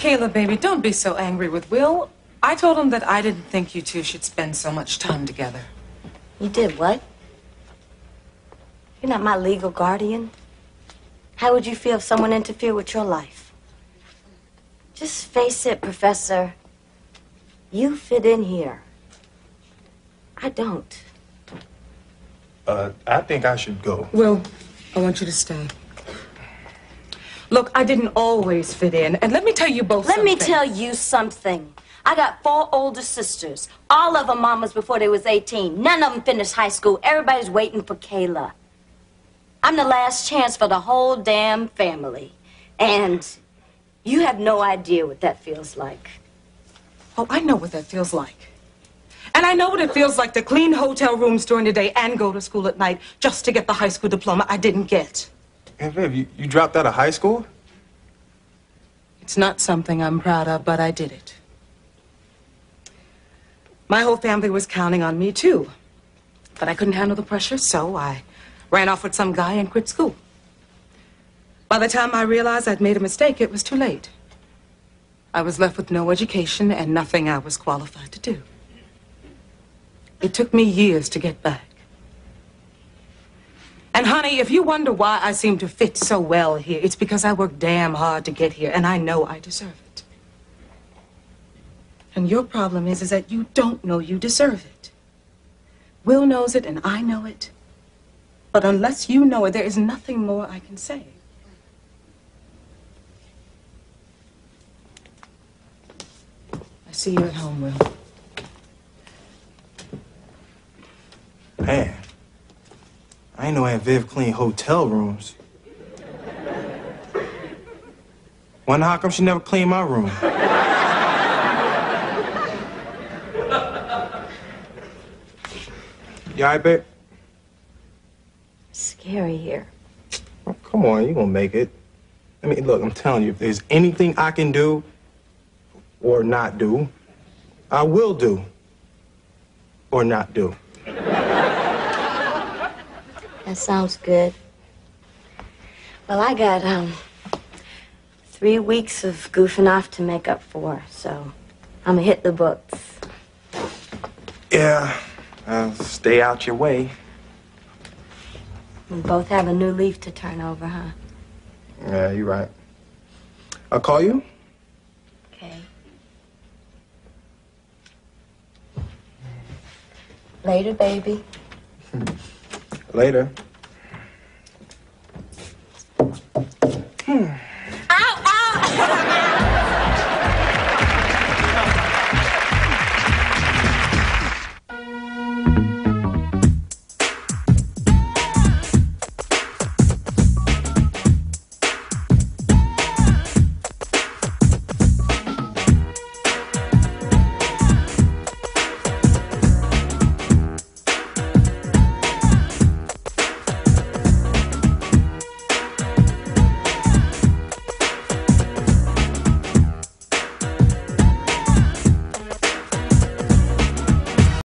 Kayla, baby, don't be so angry with Will. I told him that I didn't think you two should spend so much time together. You did what? You're not my legal guardian. How would you feel if someone interfered with your life? Just face it, Professor. You fit in here. I don't. Uh, I think I should go. Will, I want you to stay. Look, I didn't always fit in, and let me tell you both Let me tell you something. I got four older sisters. All of them mamas before they was 18. None of them finished high school. Everybody's waiting for Kayla. I'm the last chance for the whole damn family. And you have no idea what that feels like. Oh, I know what that feels like. And I know what it feels like to clean hotel rooms during the day and go to school at night just to get the high school diploma I didn't get. Hey, babe, you, you dropped out of high school? It's not something I'm proud of, but I did it. My whole family was counting on me, too. But I couldn't handle the pressure, so I ran off with some guy and quit school. By the time I realized I'd made a mistake, it was too late. I was left with no education and nothing I was qualified to do. It took me years to get back. And honey, if you wonder why I seem to fit so well here, it's because I worked damn hard to get here, and I know I deserve it. And your problem is, is that you don't know you deserve it. Will knows it, and I know it. But unless you know it, there is nothing more I can say. I see you at home, Will. Man, I ain't know Aunt Viv clean hotel rooms. Wonder how come she never cleaned my room? you all right, babe? Scary here. Oh, come on, you gonna make it. I mean, look, I'm telling you, if there's anything I can do or not do, I will do or not do. That sounds good. Well, I got, um, three weeks of goofing off to make up for, so I'm gonna hit the books. Yeah, I'll stay out your way. We both have a new leaf to turn over, huh? Yeah, you're right. I'll call you. Okay. Later, baby. Later.